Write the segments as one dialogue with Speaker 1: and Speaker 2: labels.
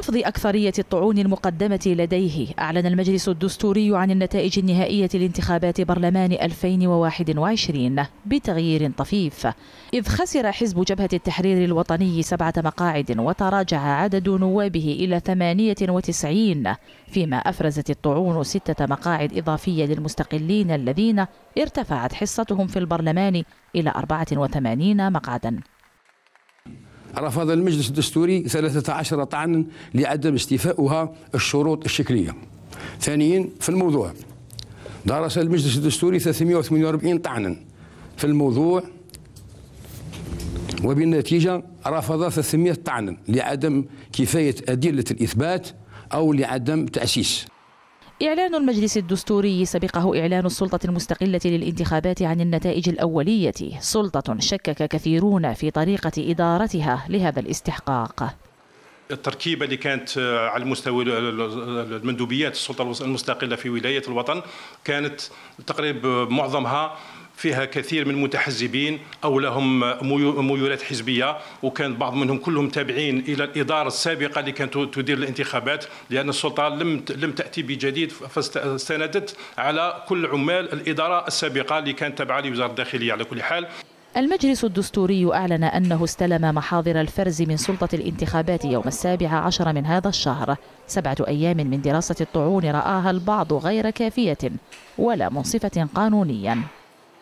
Speaker 1: رفض أكثرية الطعون المقدمة لديه. أعلن المجلس الدستوري عن النتائج النهائية لانتخابات برلمان 2021 بتغيير طفيف. إذ خسر حزب جبهة التحرير الوطني سبعة مقاعد وتراجع عدد نوابه إلى 98 فيما أفرزت الطعون ستة مقاعد إضافية للمستقلين الذين ارتفعت حصتهم في البرلمان إلى 84 مقعدا.
Speaker 2: رفض المجلس الدستوري 13 طعنا لعدم استيفاؤها الشروط الشكلية. ثانيا في الموضوع درس المجلس الدستوري 348 طعنا في الموضوع وبالنتيجة رفض 300 طعنا لعدم كفاية أدلة الإثبات أو لعدم تأسيس.
Speaker 1: إعلان المجلس الدستوري سبقه إعلان السلطة المستقلة للانتخابات عن النتائج الأولية. سلطة شكك كثيرون في طريقة إدارتها لهذا الاستحقاق.
Speaker 3: التركيبة اللي كانت على مستوى المندوبيات السلطة المستقلة في ولاية الوطن كانت تقريبا معظمها فيها كثير من المتحزبين أو لهم ميولات حزبية وكان بعض منهم كلهم تابعين إلى الإدارة السابقة اللي كانت تدير الانتخابات لأن السلطة لم لم تأتي بجديد فاستندت على كل عمال الإدارة السابقة اللي كانت تابعة لوزارة الداخلية. على كل حال
Speaker 1: المجلس الدستوري أعلن أنه استلم محاضر الفرز من سلطة الانتخابات يوم السابع عشر من هذا الشهر. سبعة أيام من دراسة الطعون رآها البعض غير كافية ولا منصفة قانونيا.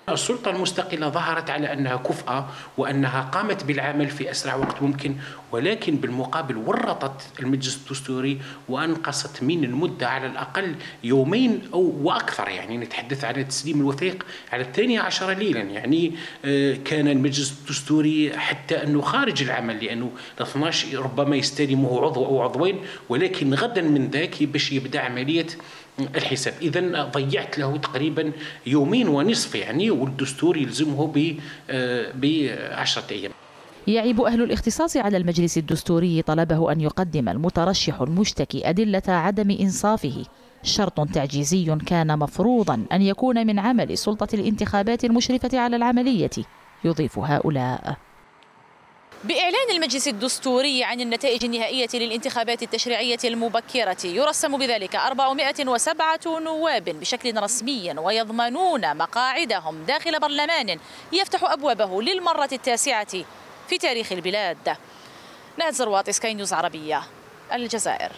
Speaker 4: السلطة المستقلة ظهرت على أنها كفءة وأنها قامت بالعمل في أسرع وقت ممكن ولكن بالمقابل ورطت المجلس الدستوري وأنقصت من المدة على الأقل يومين أو وأكثر. يعني نتحدث عن تسليم الوثيق على الثانية عشر ليلا. يعني كان المجلس الدستوري حتى أنه خارج العمل لأنه 12 ربما يستلمه عضو أو عضوين ولكن غدا من ذاك باش يبدأ عملية الحساب. إذا ضيعت له تقريبا يومين ونصف يعني والدستور يلزمه بعشرة أيام.
Speaker 1: يعيب أهل الاختصاص على المجلس الدستوري طلبه أن يقدم المترشح المشتكي أدلة عدم إنصافه. شرط تعجيزي كان مفروضا أن يكون من عمل سلطة الانتخابات المشرفة على العملية يضيف هؤلاء. بإعلان المجلس الدستوري عن النتائج النهائية للانتخابات التشريعية المبكرة يرسم بذلك 407 نواب بشكل رسمي ويضمنون مقاعدهم داخل برلمان يفتح أبوابه للمرة التاسعة في تاريخ البلاد. نهد زروات سكاي نيوز عربية الجزائر.